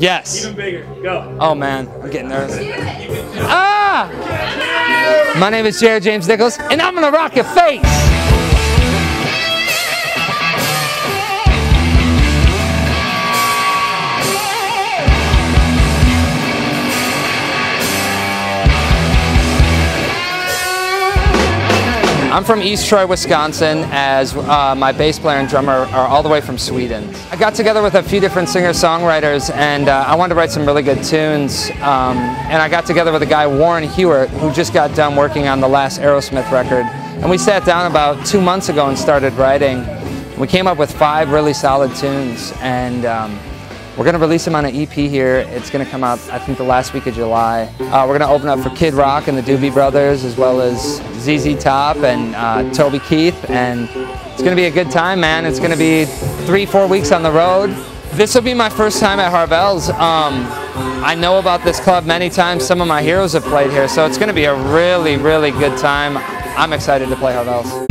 Yes. Even bigger. Go. Oh man, I'm getting nervous. Ah! My name is Jared James Nichols, and I'm gonna rock your face. I'm from East Troy, Wisconsin, as uh, my bass player and drummer are all the way from Sweden. I got together with a few different singer-songwriters, and uh, I wanted to write some really good tunes. Um, and I got together with a guy, Warren Huart, who just got done working on the last Aerosmith record. And we sat down about two months ago and started writing. We came up with five really solid tunes, and um, we're going to release them on an EP here. It's going to come out, I think, the last week of July. Uh, we're going to open up for Kid Rock and the Doobie Brothers, as well as ZZ Top and uh, Toby Keith. And it's going to be a good time, man. It's going to be three, four weeks on the road. This will be my first time at Harvelle's. Um, I know about this club many times. Some of my heroes have played here, so it's going to be a really, really good time. I'm excited to play Harvelle's.